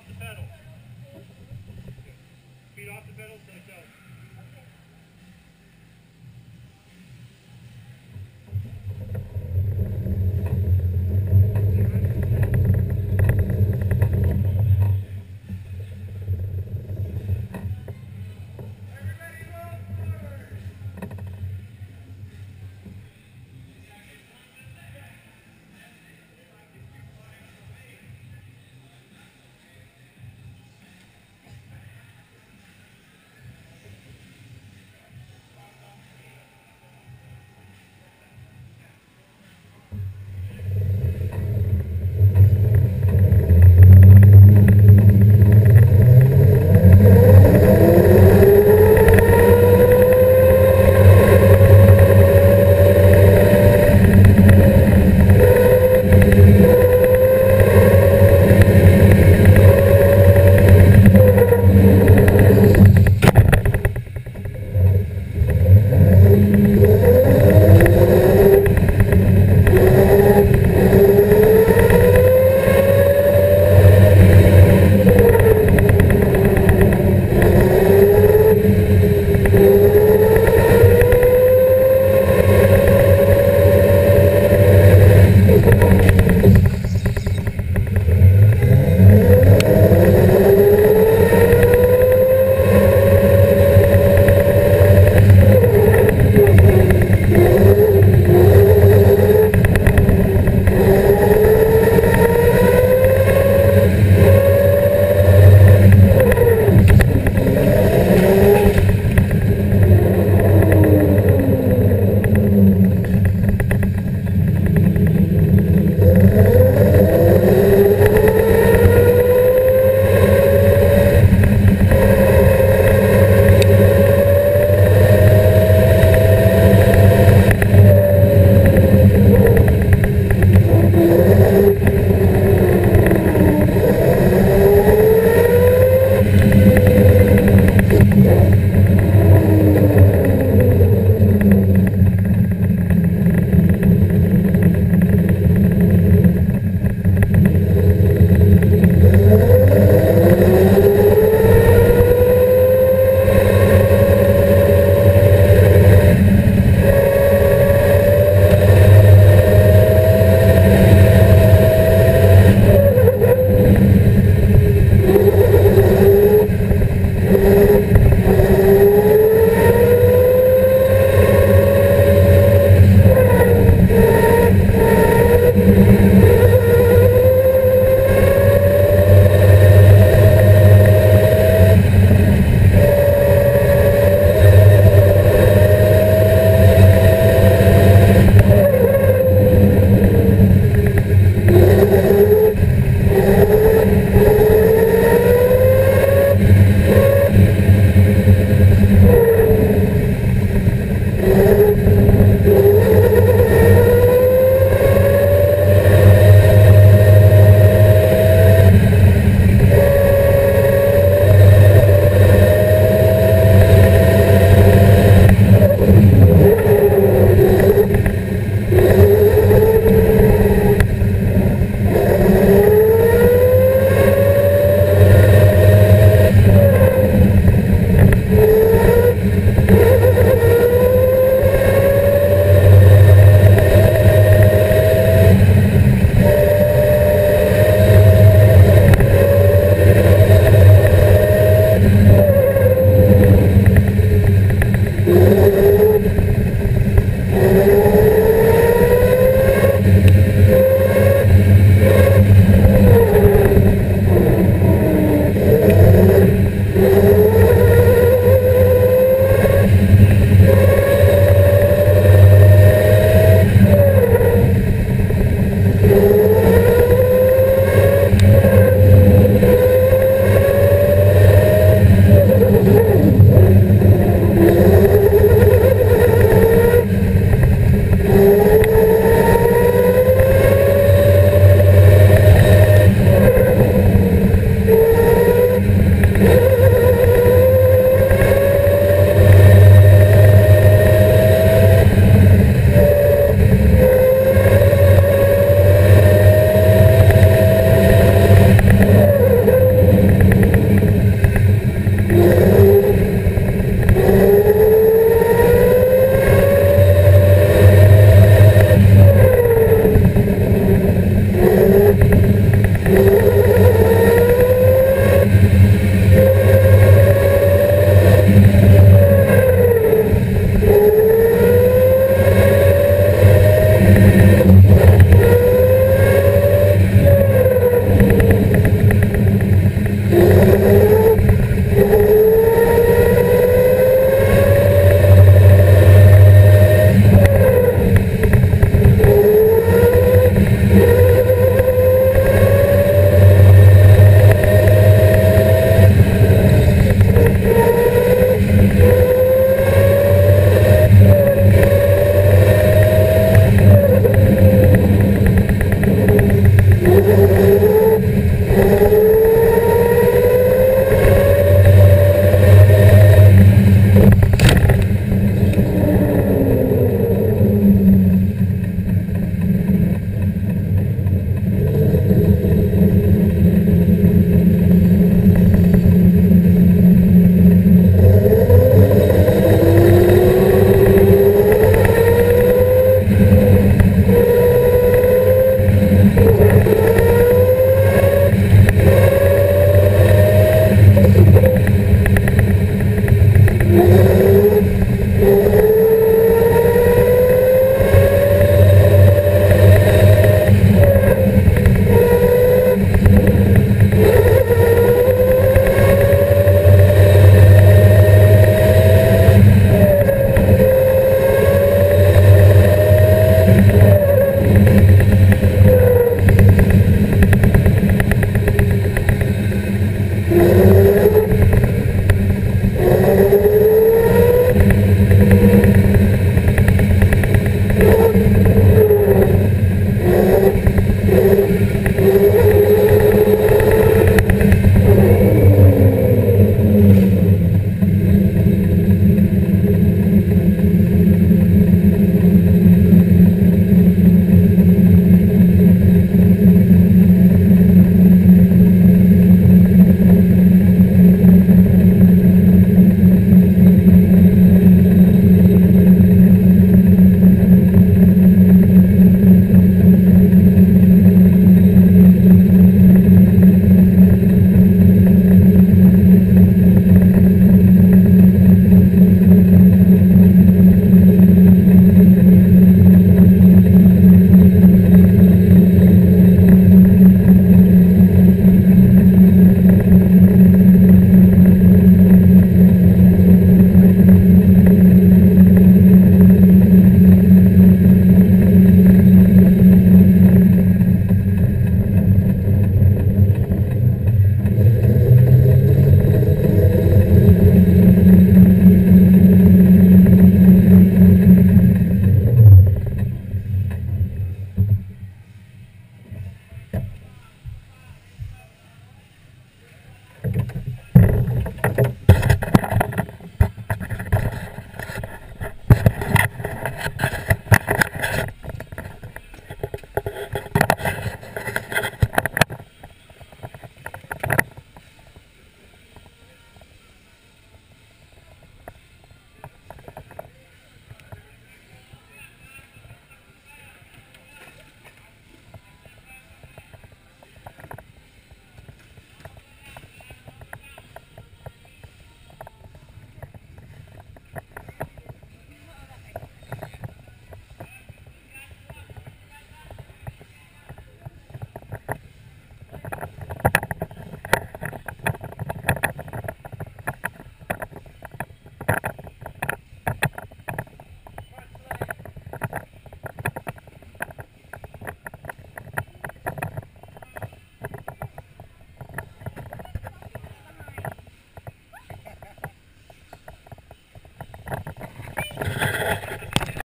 off the pedal.